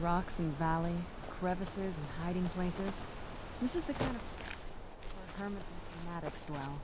Rocks and valley, crevices and hiding places. This is the kind of where hermits and fanatics dwell.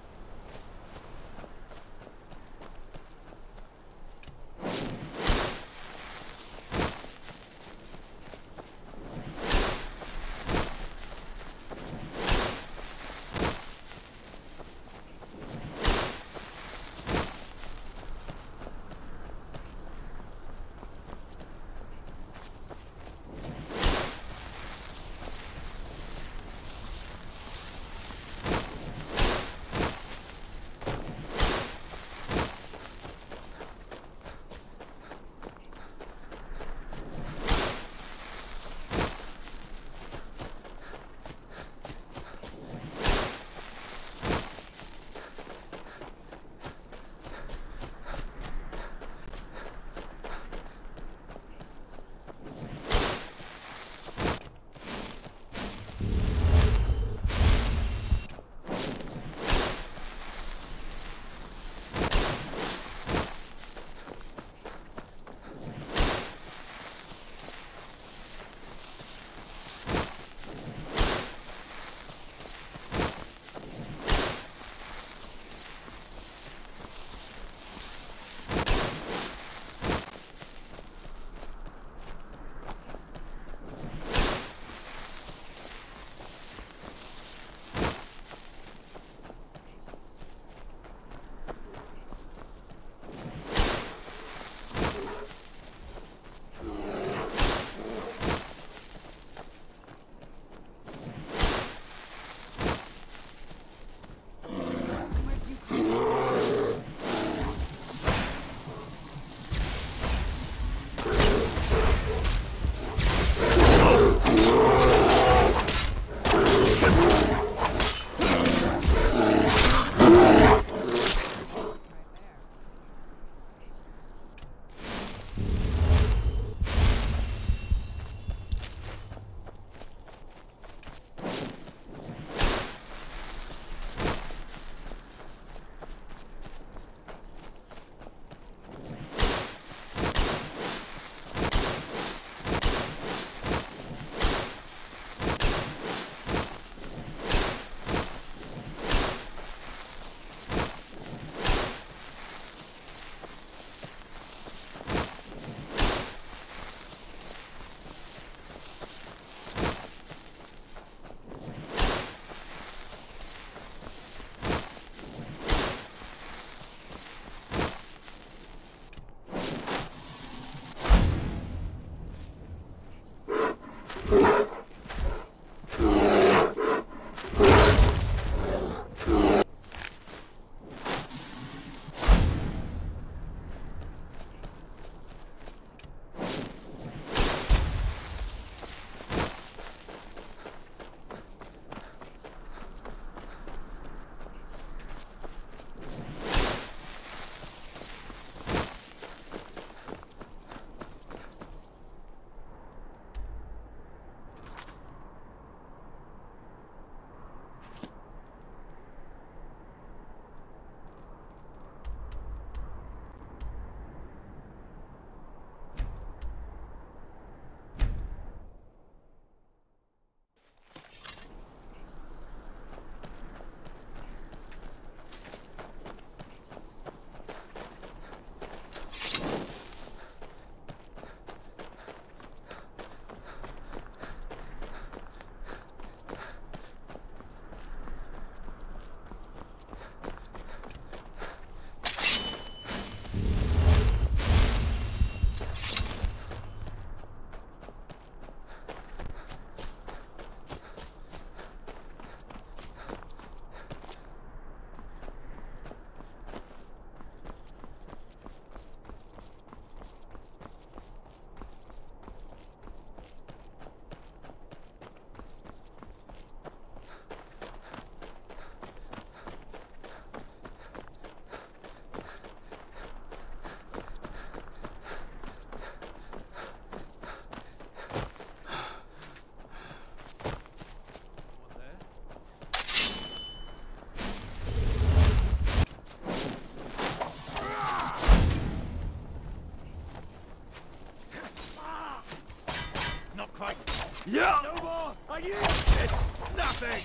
Yeah! No more! I yield! It's nothing!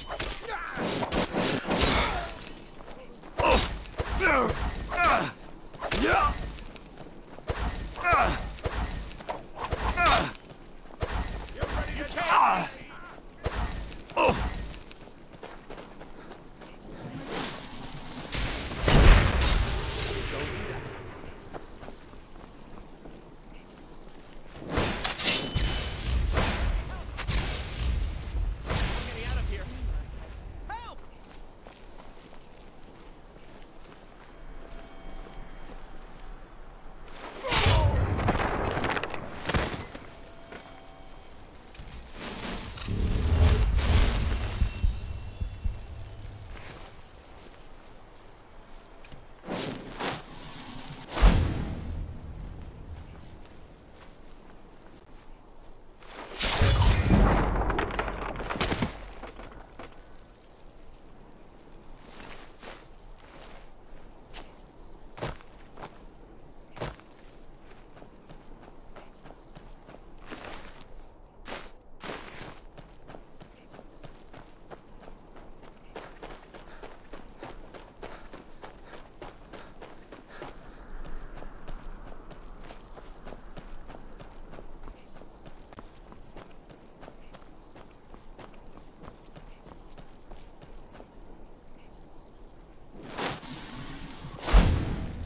Oh! No! Ah! Yeah! Ah! Ah! You're ready to kill! Ah! Oh! Getting out of here! Help!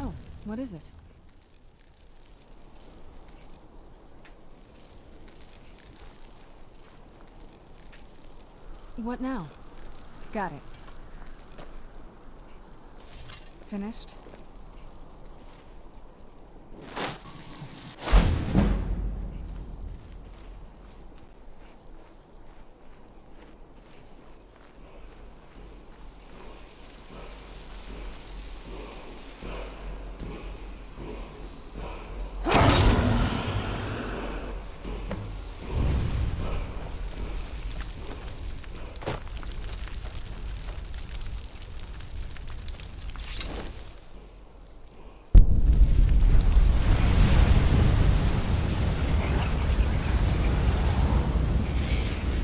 Oh, what is it? What now? Got it. Finished?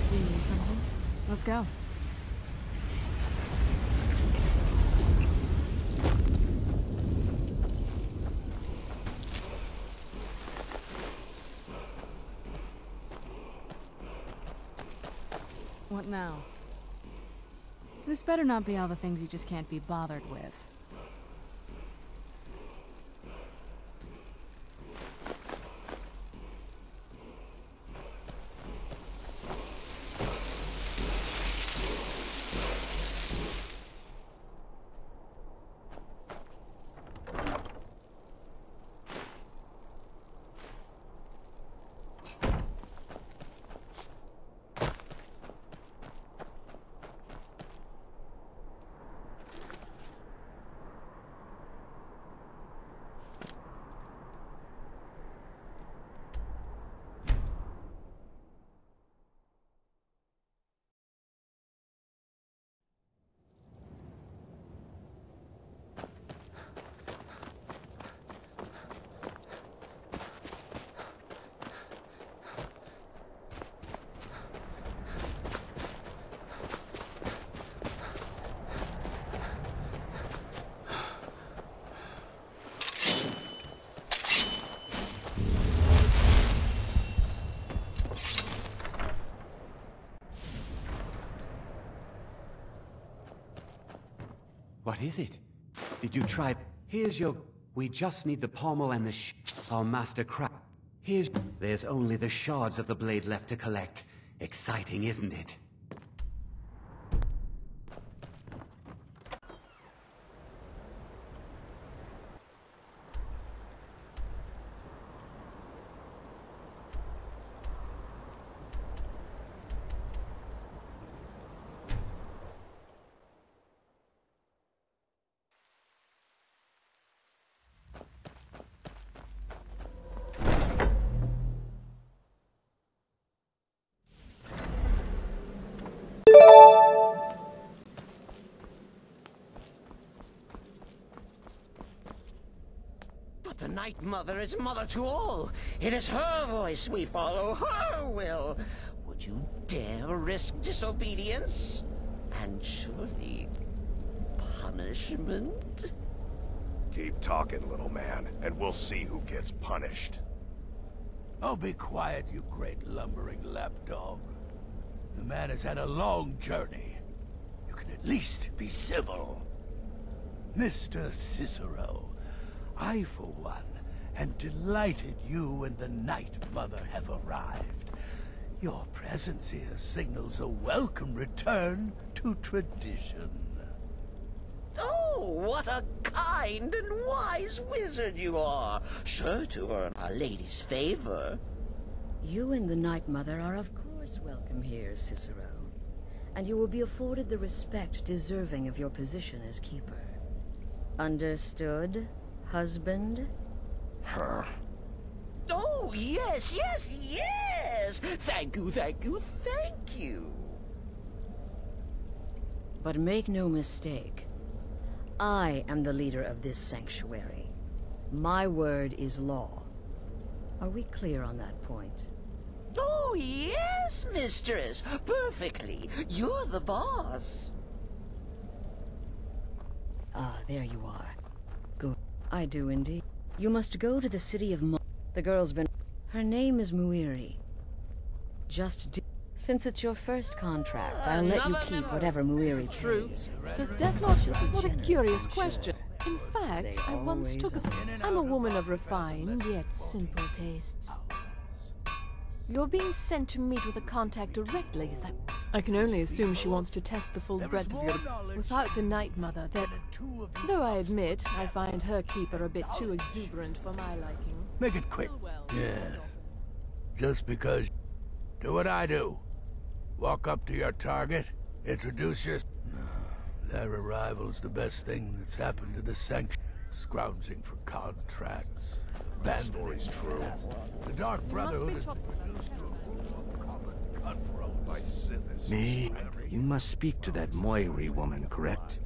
Do you need something? Let's go. What now? This better not be all the things you just can't be bothered with. What is it? Did you try? Here's your. We just need the pommel and the sh. Our master crack. Here's. There's only the shards of the blade left to collect. Exciting, isn't it? Mother is mother to all. It is her voice we follow, her will. Would you dare risk disobedience? And surely punishment? Keep talking, little man, and we'll see who gets punished. Oh, be quiet, you great lumbering lapdog. The man has had a long journey. You can at least be civil. Mr. Cicero, I, for one, am delighted you and the Night Mother have arrived. Your presence here signals a welcome return to tradition. Oh, what a kind and wise wizard you are! Sure to earn our lady's favor. You and the Night Mother are of course welcome here, Cicero. And you will be afforded the respect deserving of your position as Keeper. Understood, husband? Her. Oh, yes, yes, yes! Thank you, thank you, thank you! But make no mistake. I am the leader of this sanctuary. My word is law. Are we clear on that point? Oh, yes, mistress! Perfectly! You're the boss! Ah, there you are. Good. I do indeed. You must go to the city of Mo- The girl's been- Her name is Muiri. Just do- Since it's your first contract, I'll let you keep whatever Muiri pays. Does Deathlord... What a curious question. In fact, They I once took a... I'm a woman of refined yet simple tastes. You're being sent to meet with a contact directly, is that... I can only assume she wants to test the full breadth of your... knowledge Without the Night Mother, that... than the two of you. Though I admit, I find her keeper a bit too exuberant for my liking. Make it quick. Yes. Just because. Do what I do. Walk up to your target, introduce your. No, their arrival's the best thing that's happened to the sanctuary. Scrounging for contracts. That story's true. The Dark Brotherhood has Me? You must speak to that Muiri woman, correct?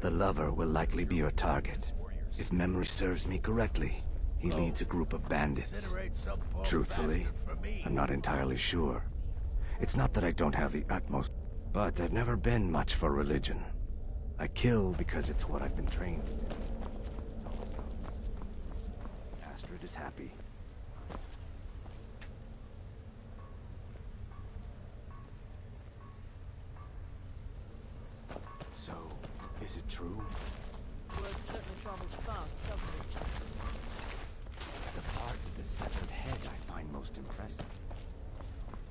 The lover will likely be your target. If memory serves me correctly, he leads a group of bandits. Truthfully. I'm not entirely sure. It's not that I don't have the utmost, but I've never been much for religion. I kill because it's what I've been trained to do. Astrid is happy. So, is it true? Word certainly travels fast, doesn't it? It's the part with the severed head I find most impressive.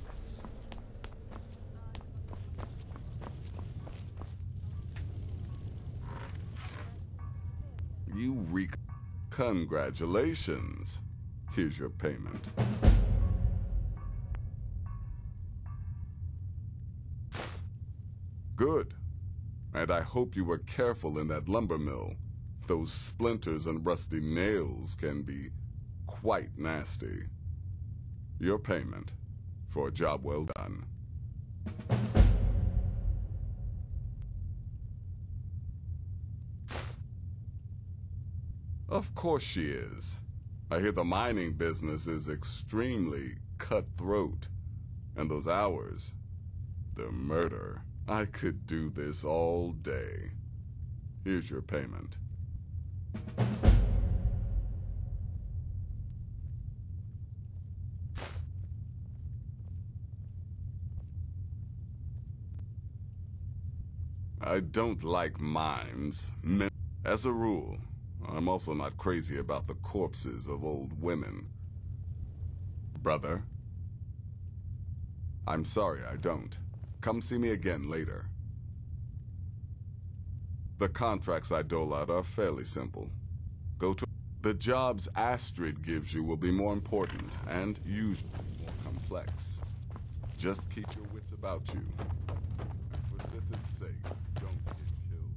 That's... You reek. Congratulations. Here's your payment. Hope you were careful in that lumber mill. Those splinters and rusty nails can be quite nasty. Your payment for a job well done. Of course she is. I hear the mining business is extremely cutthroat. And those hours, the murder. I could do this all day. Here's your payment. I don't like mimes. As a rule, I'm also not crazy about the corpses of old women. Brother? I'm sorry, I don't. Come see me again later. The contracts I dole out are fairly simple. Go to. The jobs Astrid gives you will be more important and usually more complex. Just keep your wits about you. For Sithis' sake, don't get killed.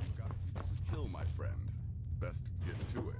You've got people to kill, my friend. Best get to it.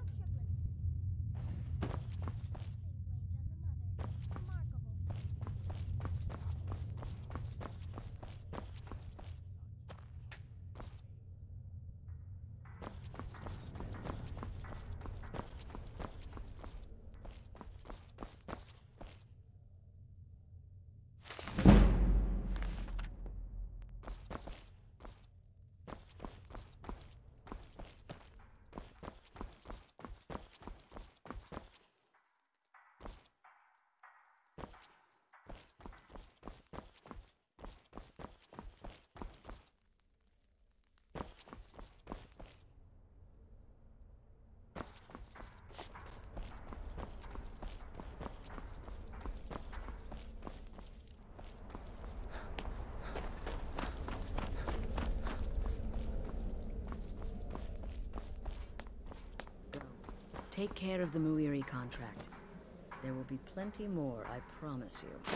Take care of the Muiri contract. There will be plenty more, I promise you.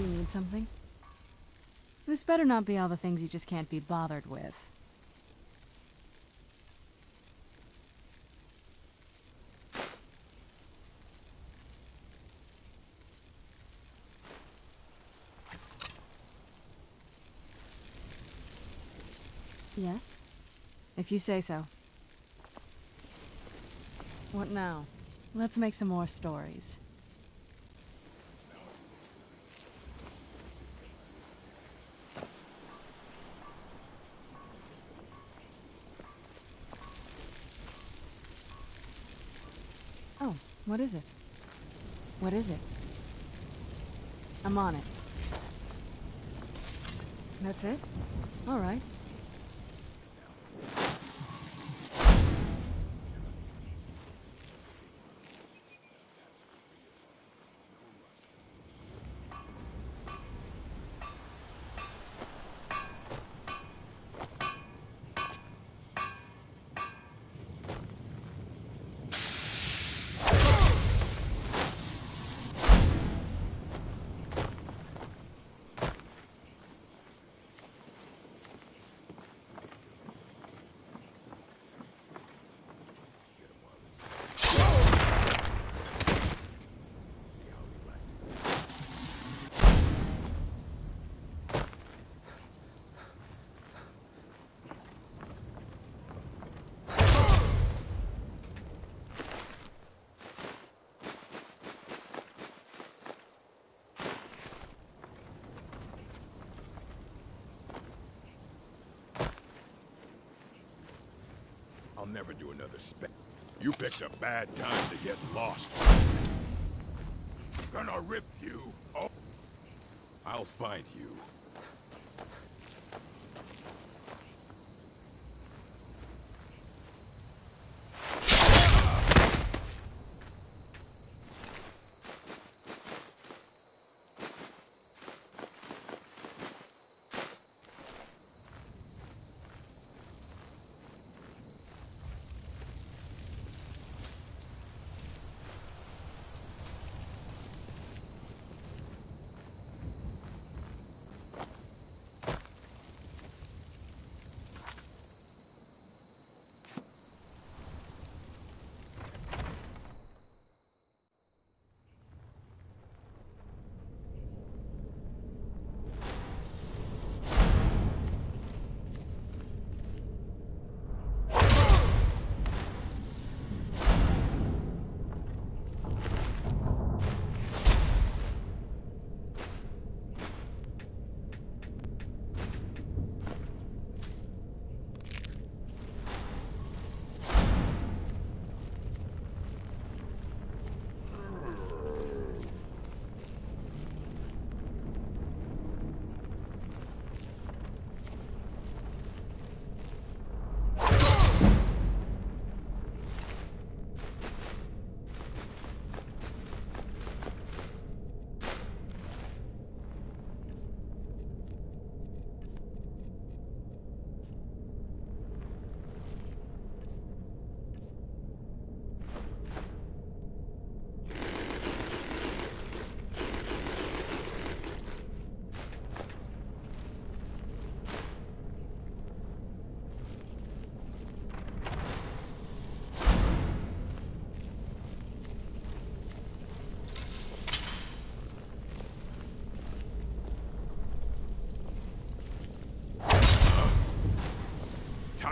Do you need something? This better not be all the things you just can't be bothered with. Yes? If you say so. What now? Let's make some more stories. Oh, what is it? What is it? I'm on it. That's it? All right. Never do another spec. You picked a bad time to get lost. Gonna rip you. Oh. I'll find you.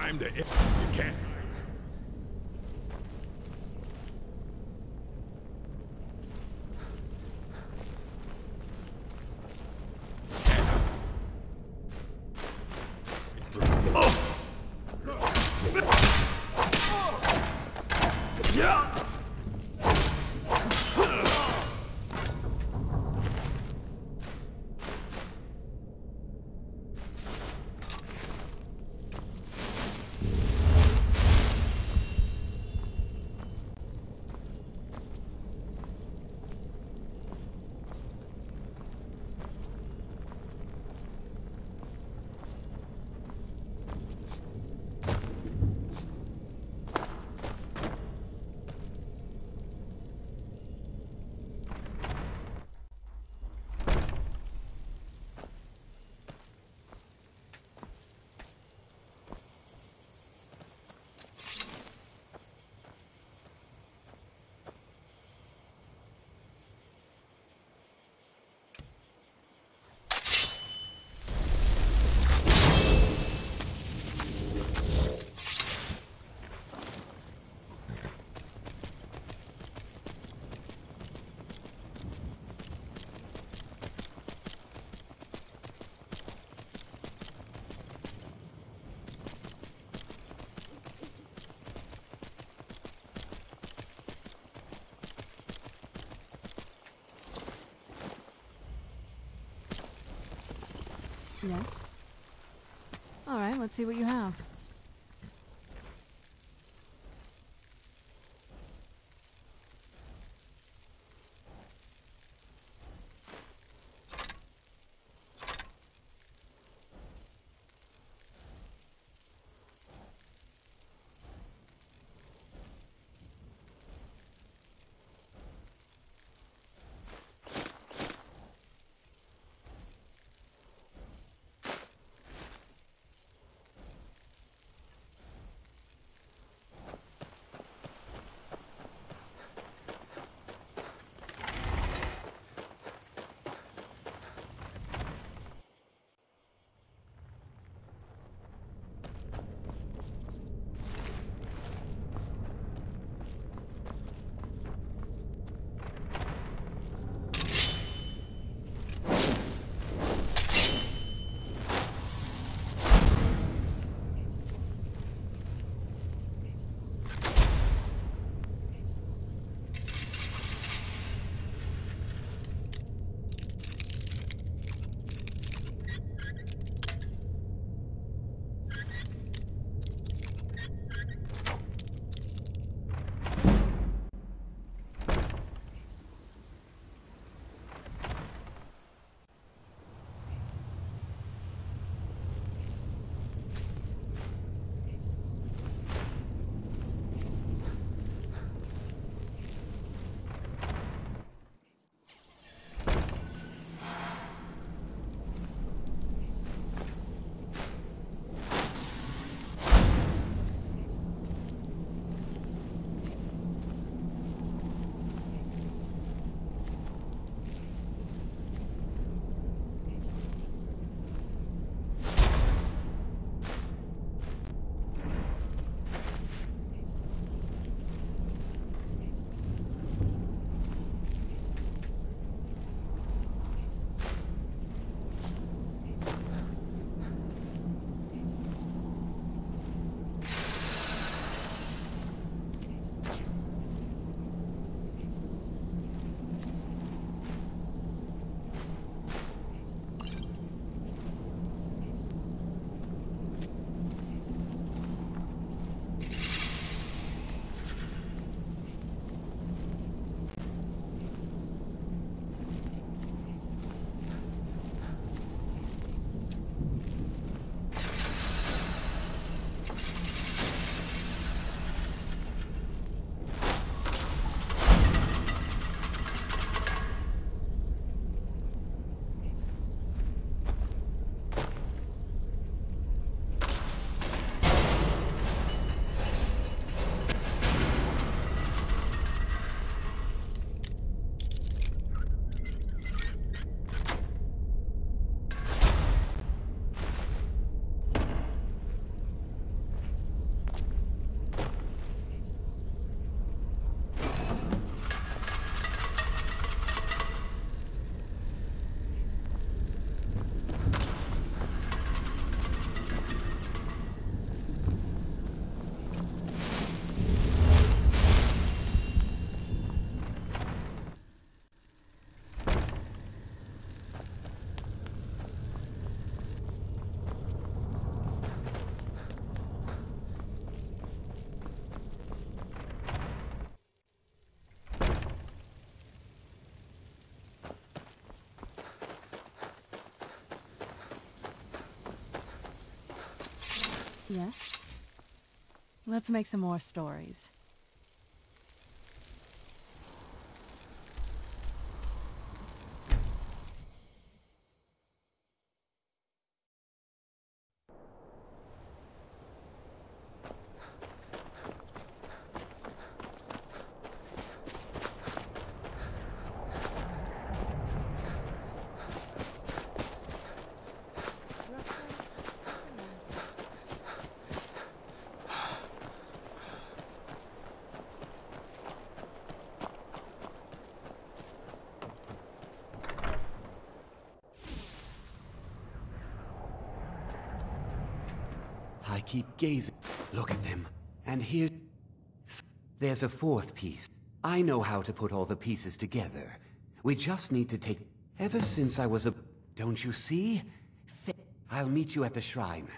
Time to... You can't... Yes? Alright, let's see what you have. Yes? Let's make some more stories. I keep gazing. Look at them. And here... There's a fourth piece. I know how to put all the pieces together. We just need to take... Ever since I was a... Don't you see? I'll meet you at the shrine.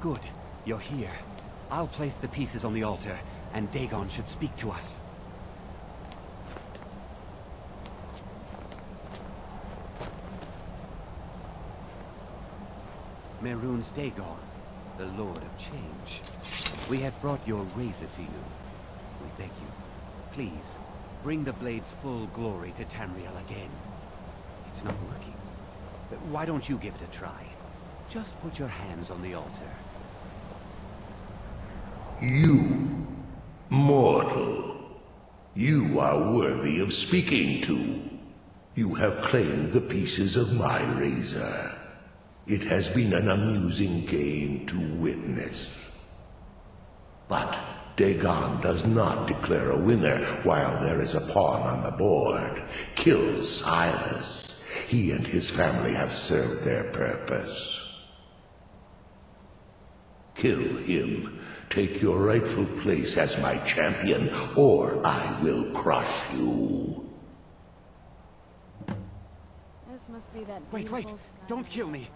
Good. You're here. I'll place the pieces on the altar, and Dagon should speak to us. Mehrunes Dagon, the Lord of Change. We have brought your razor to you. We beg you, please, bring the blade's full glory to Tamriel again. It's not working. Why don't you give it a try? Just put your hands on the altar. You, mortal, you are worthy of speaking to. You have claimed the pieces of my razor. It has been an amusing game to witness. But Dagon does not declare a winner while there is a pawn on the board. Kill Silus. He and his family have served their purpose. Kill him. Take your rightful place as my champion, or I will crush you. This must be that Wait, wait! sky- Don't kill me!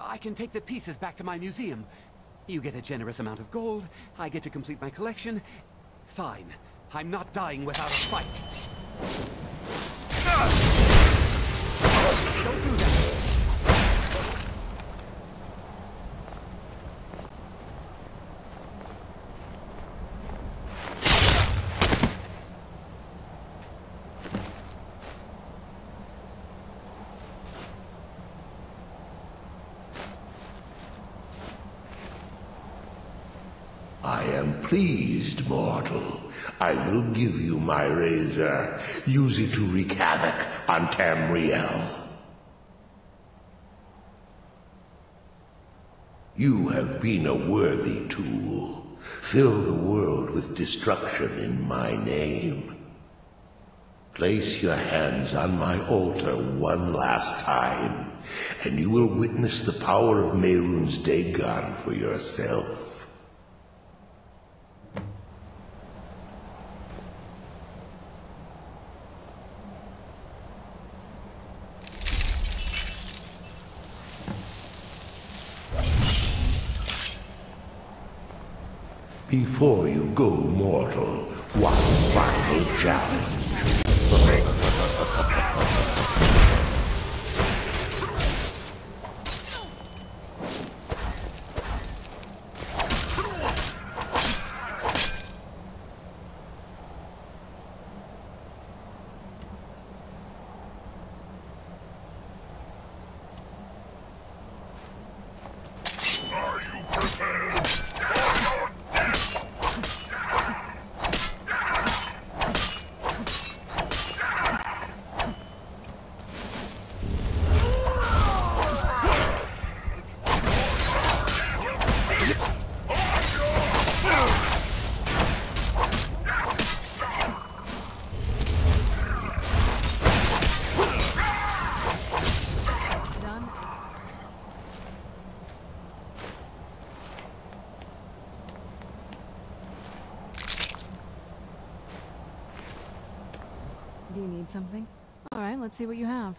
I can take the pieces back to my museum. You get a generous amount of gold, I get to complete my collection. Fine. I'm not dying without a fight. Pleased, mortal. I will give you my razor. Use it to wreak havoc on Tamriel. You have been a worthy tool. Fill the world with destruction in my name. Place your hands on my altar one last time, and you will witness the power of Mehrunes Dagon for yourself. Let's see what you have.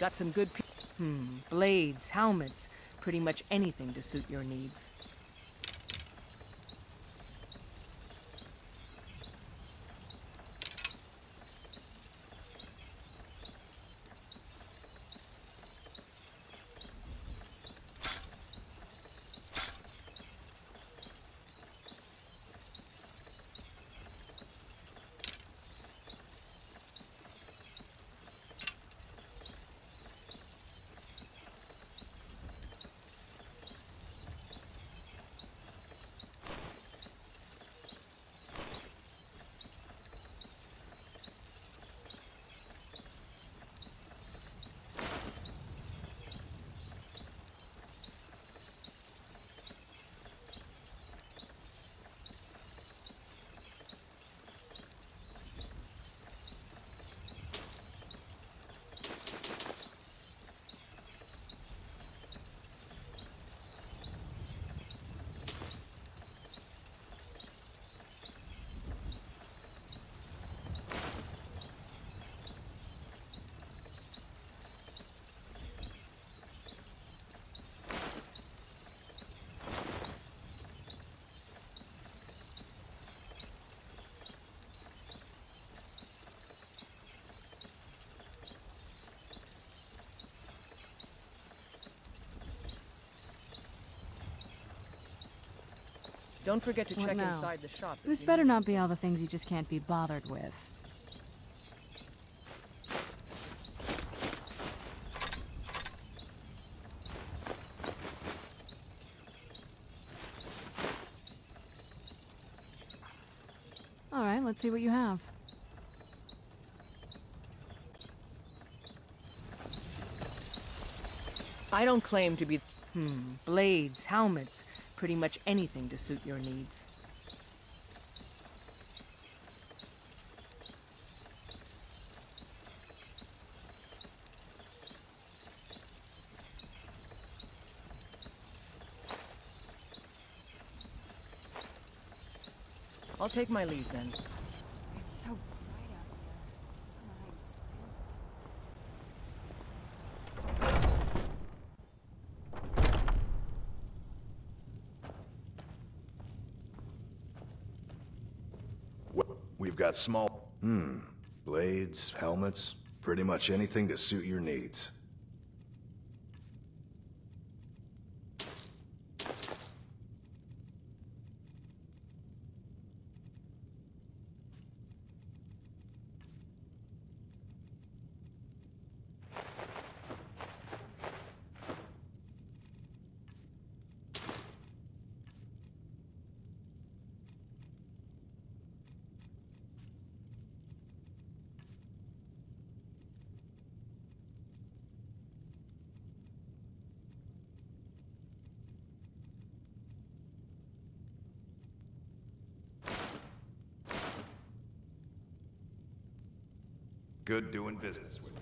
Got some good Hmm, blades, helmets, pretty much anything to suit your needs. Don't forget to What check now? inside the shop. This better not be all the things you just can't be bothered with. All right, let's see what you have. I don't claim to be. Hmm. Blades, helmets, pretty much anything to suit your needs. I'll take my leave then. It's so bright out here. Nice. Wh- We've got small... Hmm. Blades, helmets, pretty much anything to suit your needs. Good doing business with you.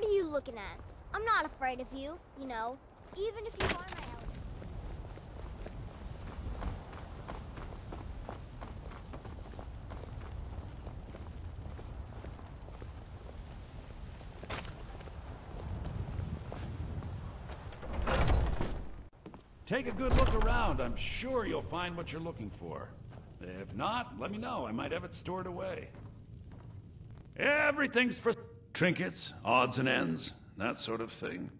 What are you looking at? I'm not afraid of you, you know, even if you are my. Take a good look around. I'm sure you'll find what you're looking for. If not, let me know. I might have it stored away. Everything's for trinkets, odds and ends, that sort of thing.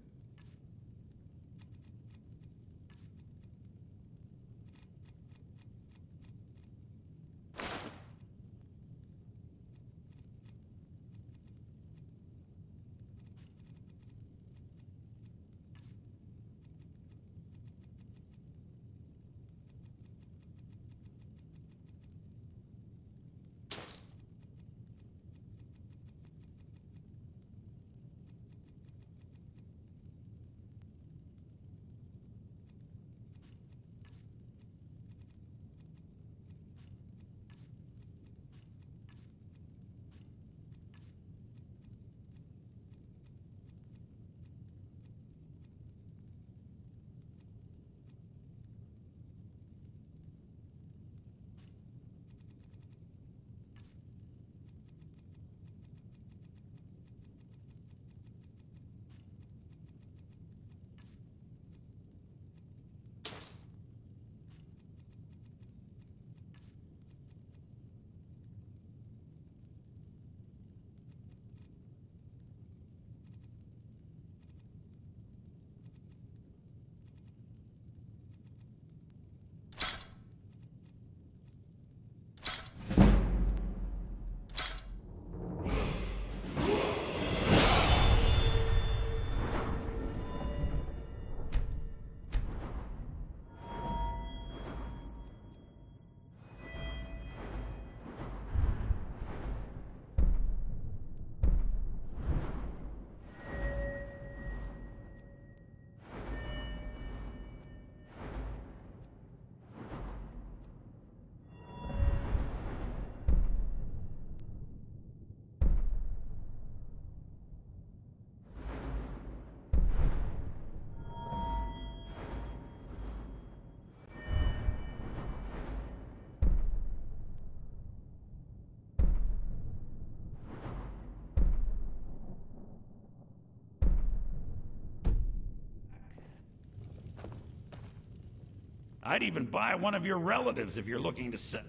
I'd even buy one of your relatives if you're looking to sell.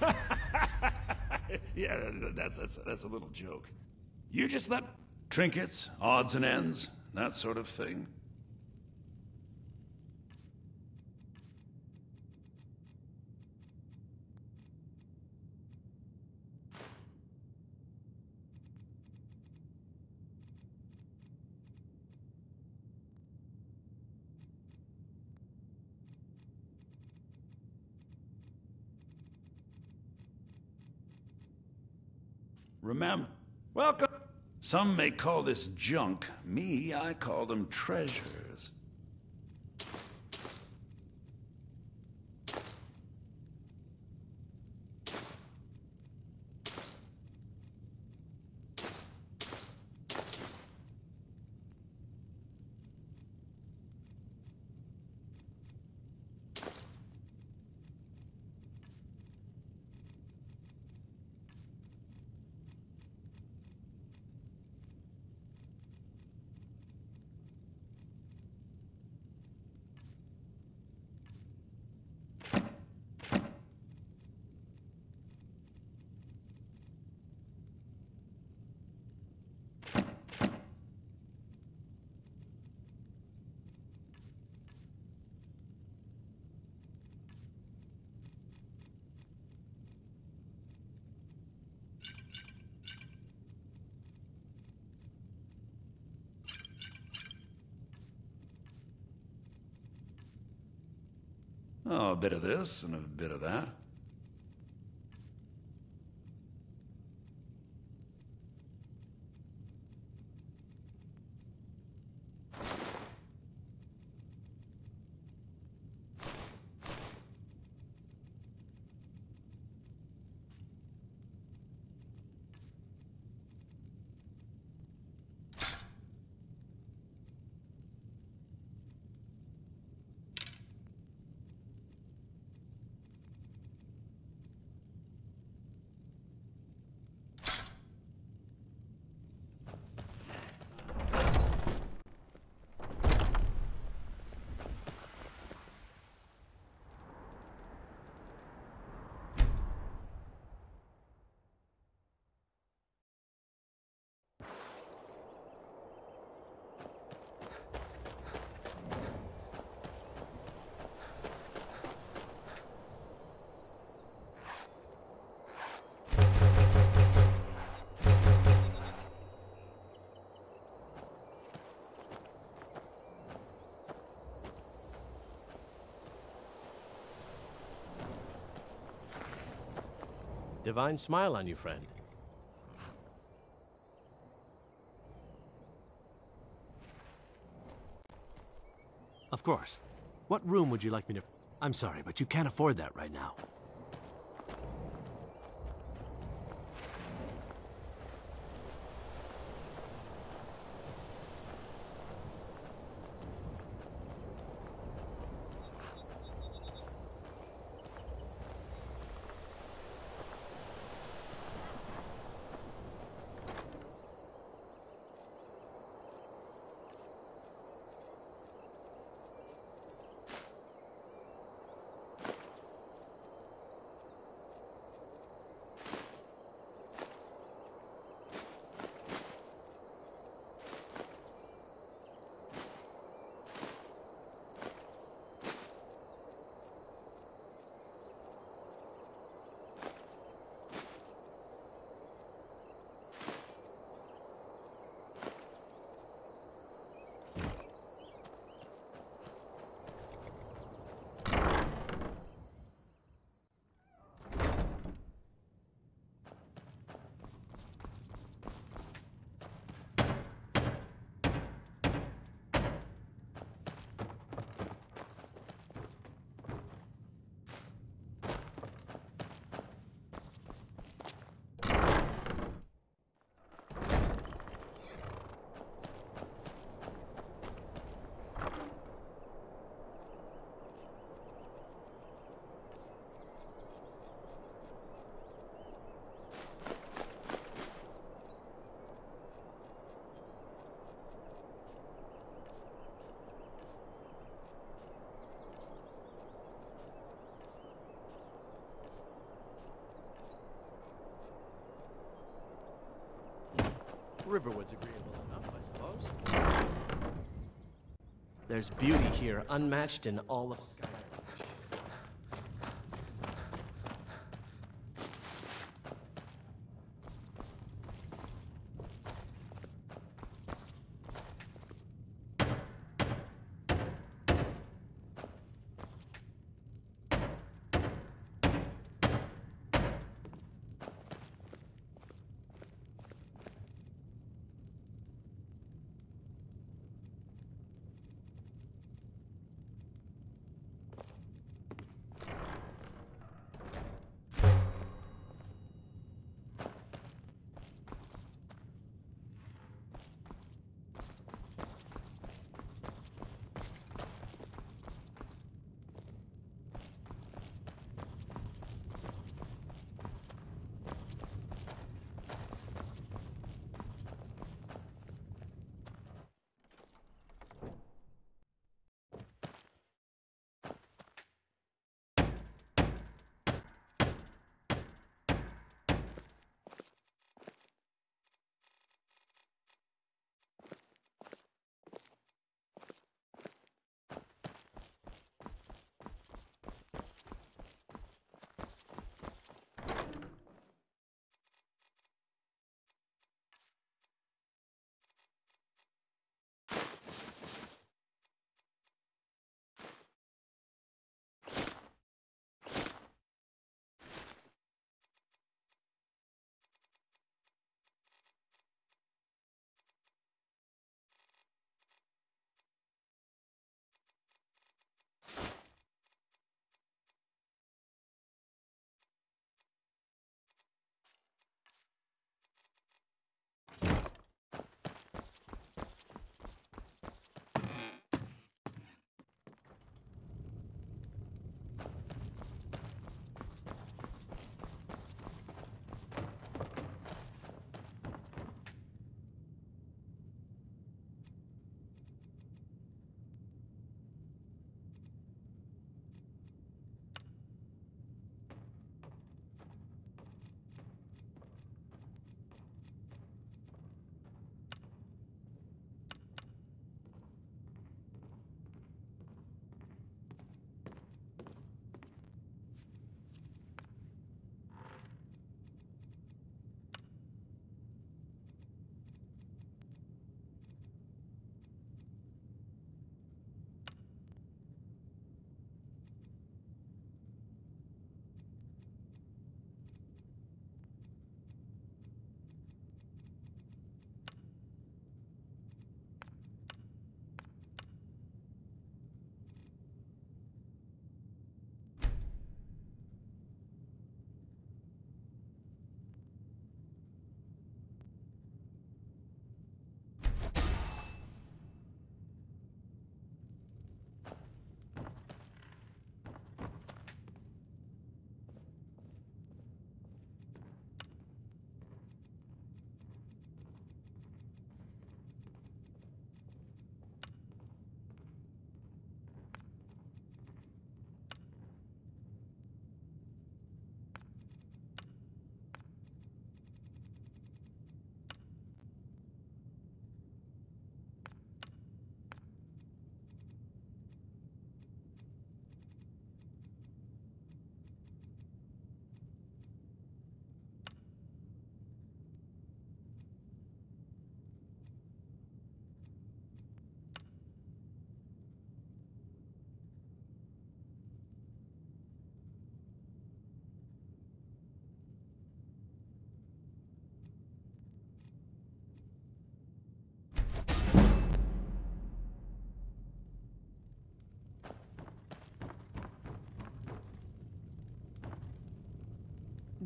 yeah, that's, that's, that's a little joke. You just let trinkets, odds and ends, that sort of thing. Remember, welcome. Some may call this junk. Me, I call them treasures. Oh, a bit of this and a bit of that. Divine smile on you, friend. Of course. What room would you like me to... I'm sorry, but you can't afford that right now. Riverwood's agreeable enough, I suppose. There's beauty here, unmatched in all of Sky.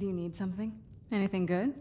Do you need something? Anything good?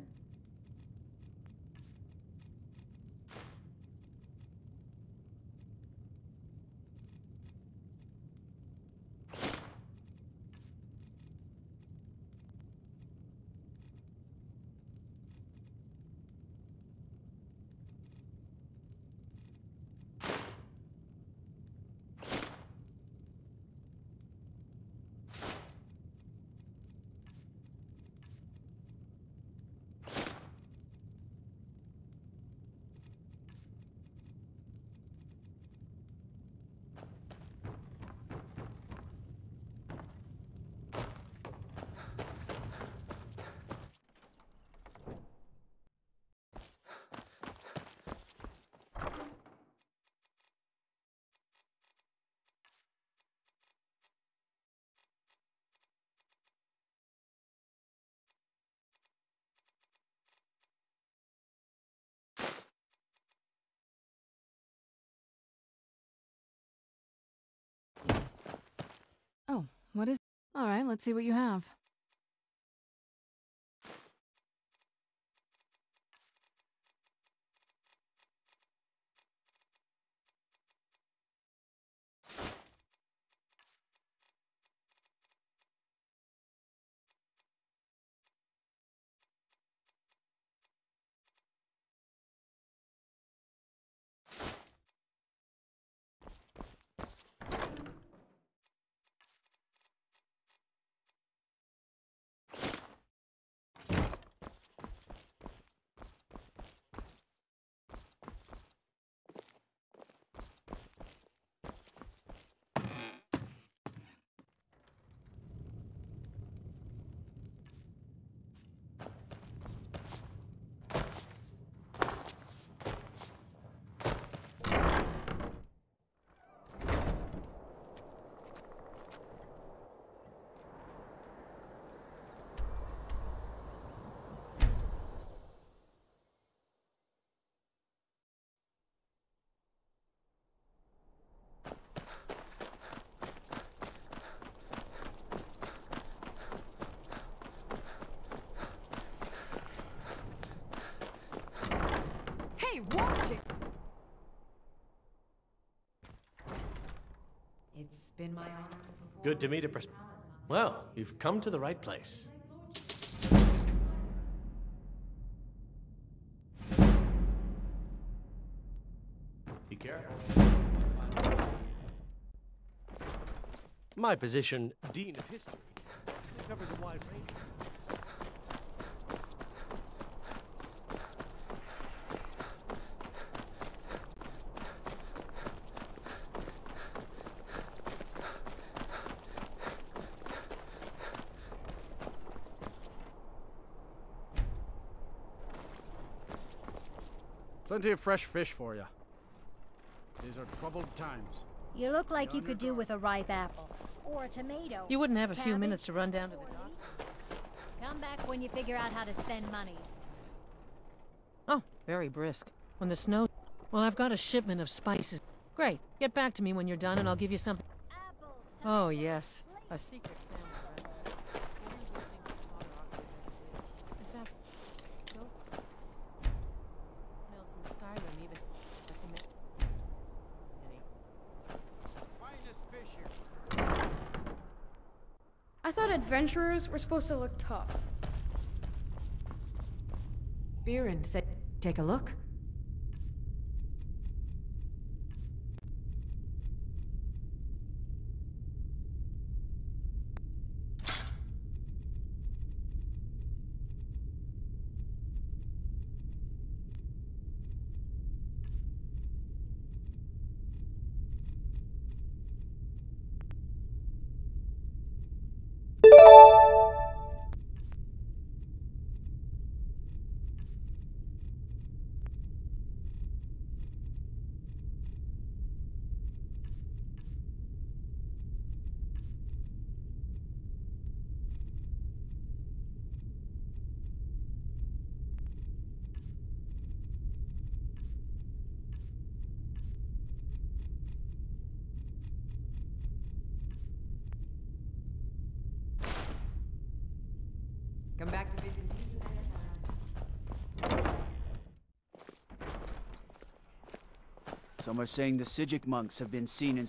All right, let's see what you have. Been my honor. Good to meet a pers- Well, you've come to the right place. Be careful. My position, Dean of History, covers a wide range Plenty of fresh fish for you. These are troubled times. You look like you could do with a ripe apple. Or a tomato. You wouldn't have a few minutes to run down to the docks? Come back when you figure out how to spend money. Oh, very brisk. When the snow. Well, I've got a shipment of spices. Great. Get back to me when you're done, and I'll give you something. Oh, yes. A secret family recipe. In fact, don't. Nelson Skyrim even recommend. Finest fish here. I thought adventurers were supposed to look tough. Biren said, take a look. Come back to bits and pieces anytime. Some are saying the Psijic monks have been seen in.